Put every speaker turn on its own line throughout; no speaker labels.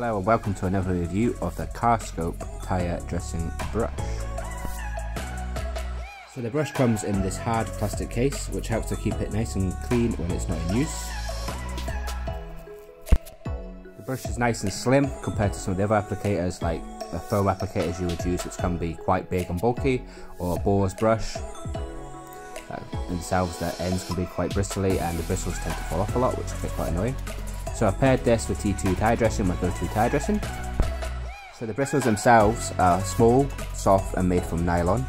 welcome to another review of the Carscope tyre dressing brush. So the brush comes in this hard plastic case which helps to keep it nice and clean when it's not in use. The brush is nice and slim compared to some of the other applicators like the foam applicators you would use which can be quite big and bulky or a Boar's brush. Themselves the ends can be quite bristly and the bristles tend to fall off a lot which can be quite annoying. So I've paired this with T2 tyre dressing, my go-to tyre dressing. So the bristles themselves are small, soft and made from nylon.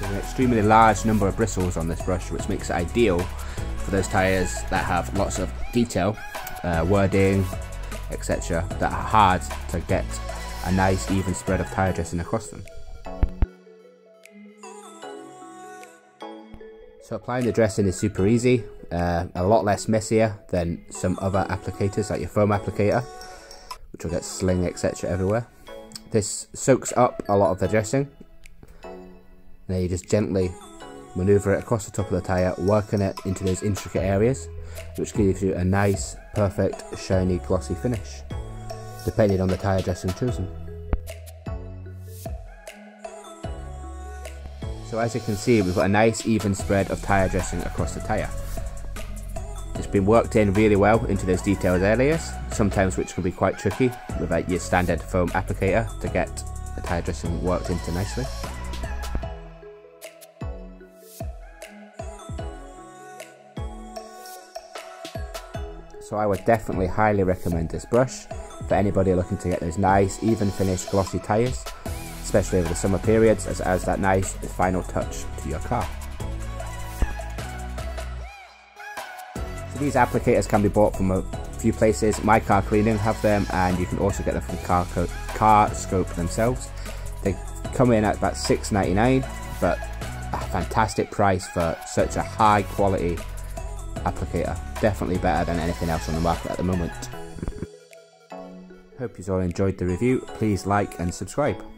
There's an extremely large number of bristles on this brush which makes it ideal for those tyres that have lots of detail, uh, wording, etc. that are hard to get a nice even spread of tyre dressing across them. So applying the dressing is super easy, uh, a lot less messier than some other applicators like your foam applicator, which will get sling etc everywhere. This soaks up a lot of the dressing. Then you just gently maneuver it across the top of the tyre, working it into those intricate areas, which gives you a nice, perfect, shiny, glossy finish, depending on the tyre dressing chosen. So as you can see, we've got a nice even spread of tyre dressing across the tyre. It's been worked in really well into those detailed areas, sometimes which can be quite tricky without your standard foam applicator to get the tyre dressing worked into nicely. So I would definitely highly recommend this brush for anybody looking to get those nice, even finished glossy tyres especially over the summer periods as it adds that nice final touch to your car. So these applicators can be bought from a few places, My Car Cleaning have them and you can also get them from Car, Carscope themselves. They come in at about $6.99 but a fantastic price for such a high quality applicator. Definitely better than anything else on the market at the moment. Hope you all enjoyed the review. Please like and subscribe.